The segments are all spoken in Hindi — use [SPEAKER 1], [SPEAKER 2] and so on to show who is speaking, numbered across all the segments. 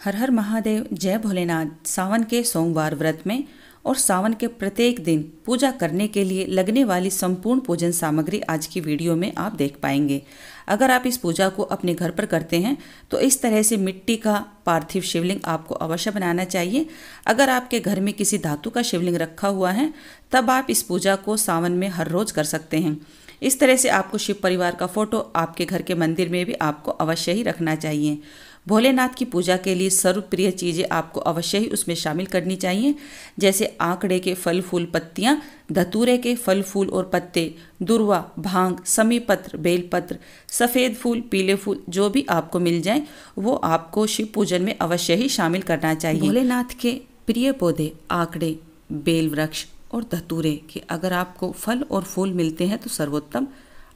[SPEAKER 1] हर हर महादेव जय भोलेनाथ। सावन के सोमवार व्रत में और सावन के प्रत्येक दिन पूजा करने के लिए लगने वाली संपूर्ण पूजन सामग्री आज की वीडियो में आप देख पाएँगे। अगर आप इस पूजा को अपने घर पर करते हैं तो इस तरह से मिट्टी का पार्थिव शिवलिंग आपको अवश्य बनाना चाहिए। अगर आपके घर में किसी धातु का शिवलिंग रखा हुआ है, तब आप इस पूजा को सावन में हर रोज कर सकते हैं। इस तरह से आपको शिव परिवार का फ़ोटो आपके घर के मंदिर में भी आपको अवश्य ही रखना चाहिए। भोलेनाथ की पूजा के लिए सर्वप्रिय चीज़ें आपको अवश्य ही उसमें शामिल करनी चाहिए, जैसे आंकड़े के फल फूल पत्तियाँ, धतूरे के फल फूल और पत्ते, दुर्वा, भाँग, समीपत्र, बेलपत्र, सफ़ेद फूल, पीले फूल, जो भी आपको मिल जाए, वो आपको शिव पूजन में अवश्य ही शामिल करना चाहिए। भोलेनाथ के प्रिय पौधे, आंकड़े, बेल वृक्ष और धतूरे, के अगर आपको फल और फूल मिलते हैं तो सर्वोत्तम।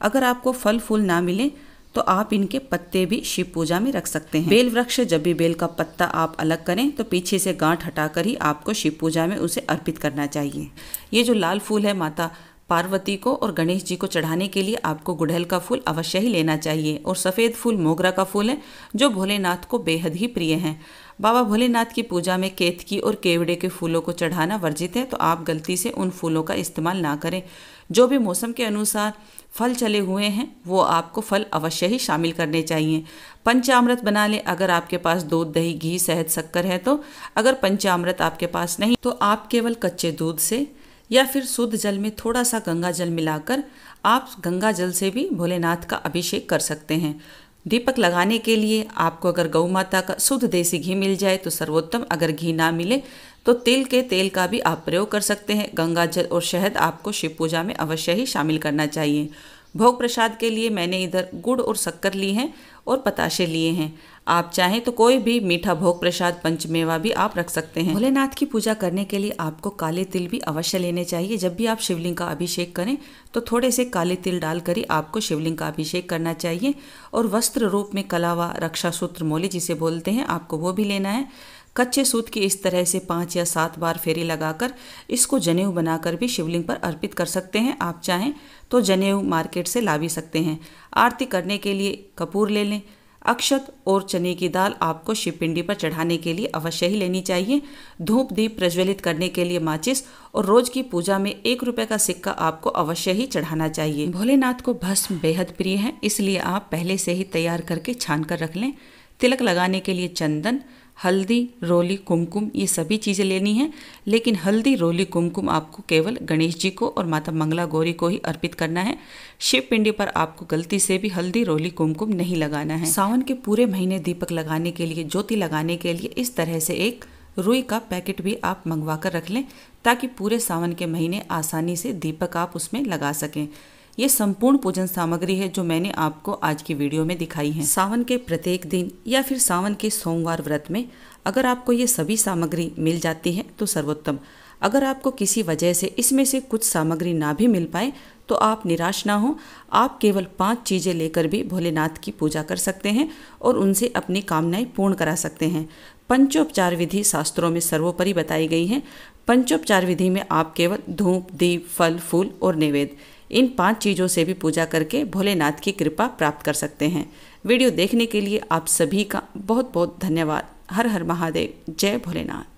[SPEAKER 1] अगर आपको फल फूल ना मिले तो आप इनके पत्ते भी शिव पूजा में रख सकते हैं। बेल वृक्ष, जब भी बेल का पत्ता आप अलग करें तो पीछे से गांठ हटाकर ही आपको शिव पूजा में उसे अर्पित करना चाहिए। ये जो लाल फूल है माता पार्वती को और गणेश जी को चढ़ाने के लिए आपको गुड़हल का फूल अवश्य ही लेना चाहिए। और सफ़ेद फूल, मोगरा का फूल है, जो भोलेनाथ को बेहद ही प्रिय हैं। बाबा भोलेनाथ की पूजा में केतकी और केवड़े के फूलों को चढ़ाना वर्जित है तो आप गलती से उन फूलों का इस्तेमाल ना करें। जो भी मौसम के अनुसार फल चले हुए हैं, वो आपको फल अवश्य ही शामिल करने चाहिए। पंचामृत बना लें। अगर आपके पास दूध, दही, घी, शहद, शक्कर है तो अगर पंचामृत आपके पास नहीं तो आप केवल कच्चे दूध से या फिर शुद्ध जल में थोड़ा सा गंगा जल मिलाकर आप गंगा जल से भी भोलेनाथ का अभिषेक कर सकते हैं। दीपक लगाने के लिए आपको अगर गौ माता का शुद्ध देसी घी मिल जाए तो सर्वोत्तम, अगर घी ना मिले तो तिल के तेल का भी आप प्रयोग कर सकते हैं। गंगा जल और शहद आपको शिव पूजा में अवश्य ही शामिल करना चाहिए। भोग प्रसाद के लिए मैंने इधर गुड़ और शक्कर ली हैं और पताशे लिए हैं। आप चाहें तो कोई भी मीठा भोग प्रसाद पंचमेवा भी आप रख सकते हैं। भोलेनाथ की पूजा करने के लिए आपको काले तिल भी अवश्य लेने चाहिए। जब भी आप शिवलिंग का अभिषेक करें तो थोड़े से काले तिल डालकर ही आपको शिवलिंग का अभिषेक करना चाहिए। और वस्त्र रूप में कलावा रक्षा सूत्र मोली जिसे बोलते हैं, आपको वो भी लेना है। कच्चे सूत की इस तरह से पाँच या सात बार फेरी लगाकर इसको जनेऊ बनाकर भी शिवलिंग पर अर्पित कर सकते हैं। आप चाहें तो जनेऊ मार्केट से ला भी सकते हैं। आरती करने के लिए कपूर ले लें। अक्षत और चने की दाल आपको शिवपिंडी पर चढ़ाने के लिए अवश्य ही लेनी चाहिए। धूप दीप प्रज्वलित करने के लिए माचिस और रोज की पूजा में एक रुपए का सिक्का आपको अवश्य ही चढ़ाना चाहिए। भोलेनाथ को भस्म बेहद प्रिय है, इसलिए आप पहले से ही तैयार करके छान कर रख लें। तिलक लगाने के लिए चंदन हल्दी, रोली, कुमकुम, ये सभी चीज़ें लेनी है, लेकिन हल्दी, रोली, कुमकुम आपको केवल गणेश जी को और माता मंगला गौरी को ही अर्पित करना है। शिव पिंडी पर आपको गलती से भी हल्दी, रोली, कुमकुम नहीं लगाना है। सावन के पूरे महीने दीपक लगाने के लिए, ज्योति लगाने के लिए इस तरह से एक रुई का पैकेट भी आप मंगवा कर रख लें, ताकि पूरे सावन के महीने आसानी से दीपक आप उसमें लगा सकें। ये संपूर्ण पूजन सामग्री है जो मैंने आपको आज की वीडियो में दिखाई है। सावन के प्रत्येक दिन या फिर सावन के सोमवार व्रत में अगर आपको ये सभी सामग्री मिल जाती है तो सर्वोत्तम। अगर आपको किसी वजह से इसमें से कुछ सामग्री ना भी मिल पाए तो आप निराश ना हो। आप केवल पाँच चीज़ें लेकर भी भोलेनाथ की पूजा कर सकते हैं और उनसे अपनी कामनाएँ पूर्ण करा सकते हैं। पंचोपचार विधि शास्त्रों में सर्वोपरि बताई गई है। पंचोपचार विधि में आप केवल धूप, दीप, फल, फूल और निवेद इन पाँच चीज़ों से भी पूजा करके भोलेनाथ की कृपा प्राप्त कर सकते हैं। वीडियो देखने के लिए आप सभी का बहुत बहुत धन्यवाद। हर हर महादेव। जय भोलेनाथ।